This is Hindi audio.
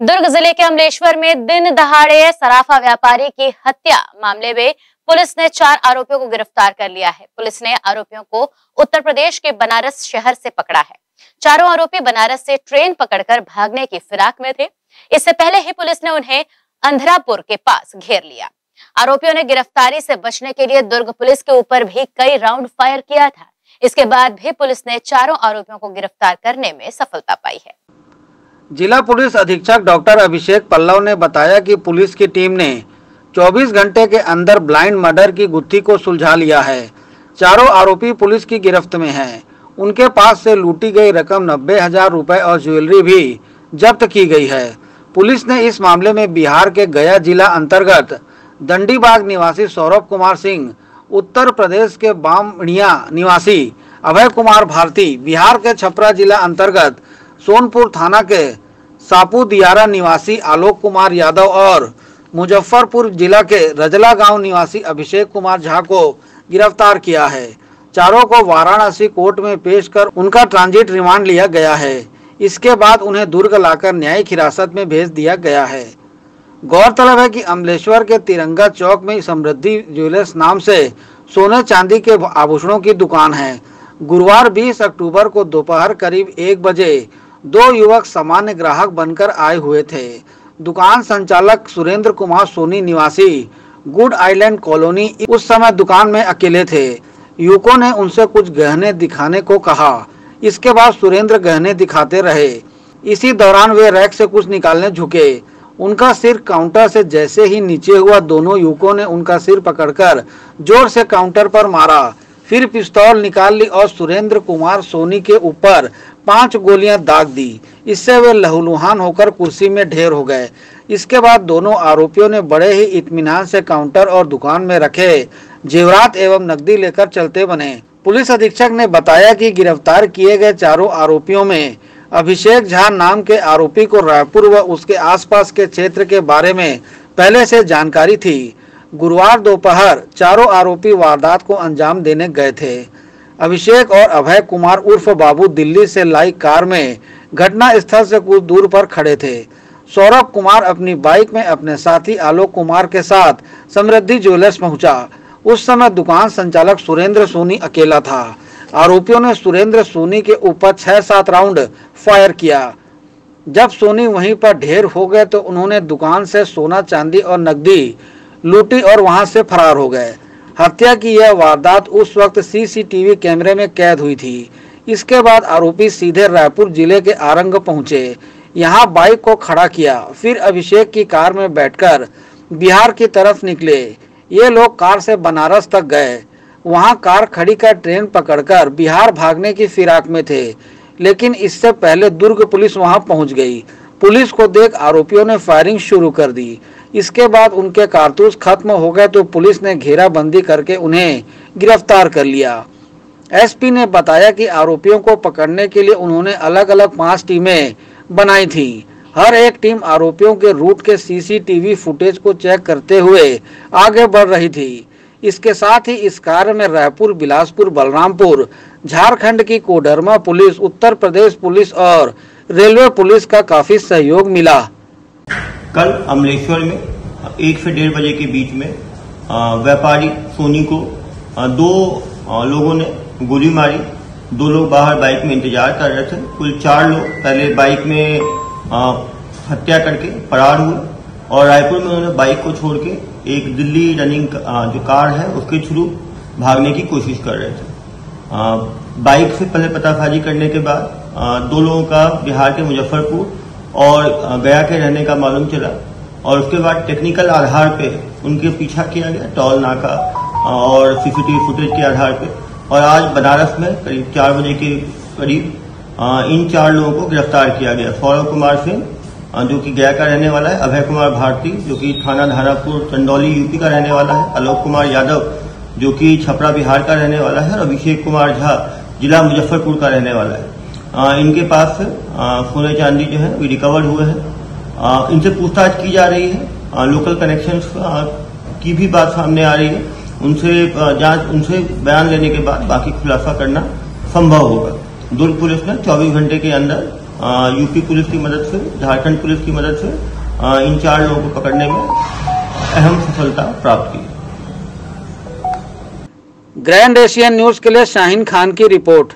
दुर्ग ज़िले के अमलेश्वर में दिन दहाड़े सराफा व्यापारी की हत्या। मामले में पुलिस ने चार आरोपियों को गिरफ़्तार कर लिया है। पुलिस ने आरोपियों को उत्तर प्रदेश के बनारस शहर से पकड़ा है। चारों आरोपी बनारस से ट्रेन पकड़कर भागने की फिराक में थे। इससे पहले ही पुलिस ने उन्हें अंधरापुर के पास घेर लिया। आरोपियों ने गिरफ्तारी से बचने के लिए दुर्ग पुलिस के ऊपर भी कई राउंड फायर किया था। इसके बाद भी पुलिस ने चारों आरोपियों को गिरफ़्तार करने में सफलता पाई है। जिला पुलिस अधीक्षक डॉक्टर अभिषेक पल्लव ने बताया कि पुलिस की टीम ने 24 घंटे के अंदर ब्लाइंड मर्डर की गुत्थी को सुलझा लिया है। चारों आरोपी पुलिस की गिरफ्त में हैं। उनके पास से लूटी गई रकम नब्बे हज़ार रुपए और ज्वेलरी भी जब्त की गई है। पुलिस ने इस मामले में बिहार के गया जिला अंतर्गत दंडीबाग निवासी सौरभ कुमार सिंह, उत्तर प्रदेश के बामणिया निवासी अभय कुमार भारती, बिहार के छपरा जिला अंतर्गत सोनपुर थाना के सापू दियारा निवासी आलोक कुमार यादव और मुजफ्फरपुर जिला के रजला गाँव निवासी अभिषेक कुमार झा को गिरफ़्तार किया है। चारों को वाराणसी कोर्ट में पेश कर उनका ट्रांजिट रिमांड लिया गया है। इसके बाद उन्हें दुर्ग लाकर न्यायिक हिरासत में भेज दिया गया है। गौरतलब है कि अमलेश्वर के तिरंगा चौक में समृद्धि ज्वेलर्स नाम से सोने चांदी के आभूषणों की दुकान है। गुरुवार 20 अक्टूबर को दोपहर करीब एक बजे दो युवक सामान्य ग्राहक बनकर आए हुए थे। दुकान संचालक सुरेंद्र कुमार सोनी निवासी, गुड आइलैंड कॉलोनी, उस समय दुकान में अकेले थे। युवकों ने उनसे कुछ गहने दिखाने को कहा। इसके बाद सुरेंद्र गहने दिखाते रहे। इसी दौरान वे रैक से कुछ निकालने झुके। उनका सिर काउंटर से जैसे ही नीचे हुआ, दोनों युवकों ने उनका सिर पकड़कर ज़ोर से काउंटर पर मारा। फिर पिस्तौल निकाल ली और सुरेंद्र कुमार सोनी के ऊपर पाँच गोलियाँ दाग दी। इससे वे लहूलुहान होकर कुर्सी में ढेर हो गए। इसके बाद दोनों आरोपियों ने बड़े ही इत्मीनान से काउंटर और दुकान में रखे। जेवरात एवं नकदी लेकर चलते बने। पुलिस अधीक्षक ने बताया कि गिरफ़्तार किए गए चारों आरोपियों में अभिषेक झा नाम के आरोपी को रायपुर व उसके आसपास के क्षेत्र के बारे में पहले से जानकारी थी। गुरुवार दोपहर चारों आरोपी वारदात को अंजाम देने गए थे। अभिषेक और अभय कुमार उर्फ़ बाबू दिल्ली से लाई कार में घटना स्थल से कुछ दूर पर खड़े थे। सौरभ कुमार अपनी बाइक में अपने साथी आलोक कुमार के साथ समृद्धि ज्वेलर्स पहुँचा। उस समय दुकान संचालक सुरेंद्र सोनी अकेला था। आरोपियों ने सुरेंद्र सोनी के ऊपर छह सात राउंड फायर किया। जब सोनी वहीं पर ढेर हो गए तो उन्होंने दुकान से सोना, चांदी और नकदी लूटी और वहाँ से फरार हो गए। हत्या की यह वारदात उस वक्त सीसीटीवी कैमरे में कैद हुई थी। इसके बाद आरोपी सीधे रायपुर ज़िले के आरंग पहुँचे। यहाँ बाइक को खड़ा किया, फिर अभिषेक की कार में बैठकर बिहार की तरफ़ निकले। ये लोग कार से बनारस तक गए। वहाँ कार खड़ी कर ट्रेन पकड़कर बिहार भागने की फिराक में थे, लेकिन इससे पहले दुर्ग पुलिस वहाँ पहुँच गई। पुलिस को देख आरोपियों ने फायरिंग शुरू कर दी। इसके बाद उनके कारतूस खत्म हो गए तो पुलिस ने घेराबंदी करके उन्हें गिरफ़्तार कर लिया। एसपी ने बताया कि आरोपियों को पकड़ने के लिए उन्होंने अलग अलग पाँच टीमें बनाई थी। हर एक टीम आरोपियों के रूट के सीसीटीवी फुटेज को चेक करते हुए आगे बढ़ रही थी। इसके साथ ही इस कार्य में रायपुर, बिलासपुर, बलरामपुर, झारखंड की कोडरमा पुलिस, उत्तर प्रदेश पुलिस और रेलवे पुलिस का काफ़ी सहयोग मिला। कल अमलेश्वर में, एक से डेढ़ बजे के बीच में व्यापारी सोनी को दो लोगों ने गोली मारी। दो लोग बाहर बाइक में इंतज़ार कर रहे थे। कुल चार लोग पहले बाइक में हत्या करके फरार हुए और रायपुर में उन्होंने बाइक को छोड़ के एक दिल्ली रनिंग जो कार है उसके थ्रू भागने की कोशिश कर रहे थे। बाइक से पहले पताखाजी करने के बाद दो लोगों का बिहार के मुजफ्फरपुर और गया के रहने का मालूम चला और उसके बाद टेक्निकल आधार पे उनके पीछा किया गया टॉल नाका और सीसीटीवी फुटेज के आधार पे। और आज बनारस में करीब चार बजे के करीब इन चार लोगों को गिरफ़्तार किया गया। सौरभ कुमार सिंह जो कि गया का रहने वाला है, अभय कुमार भारती, जो कि थाना धारापुर, चंदौली, यूपी का रहने वाला है आलोक कुमार यादव, जो कि छपरा बिहार का रहने वाला है, और अभिषेक कुमार झा, जिला मुजफ्फरपुर का रहने वाला है। आ, इनके पास सोने चांदी जो है वो रिकवर हुए हैं। इनसे पूछताछ की जा रही है। आ, लोकल कनेक्शन की भी बात सामने आ रही है। उनसे जाँच उनसे बयान लेने के बाद बाकी खुलासा करना संभव होगा। दुर्ग पुलिस ने 24 घंटे के अंदर यूपी पुलिस की मदद से झारखंड पुलिस की मदद से अ, इन चार लोगों को पकड़ने में अहम सफलता प्राप्त की। ग्रैंड एशियन न्यूज़ के लिए शाहीन खान की रिपोर्ट।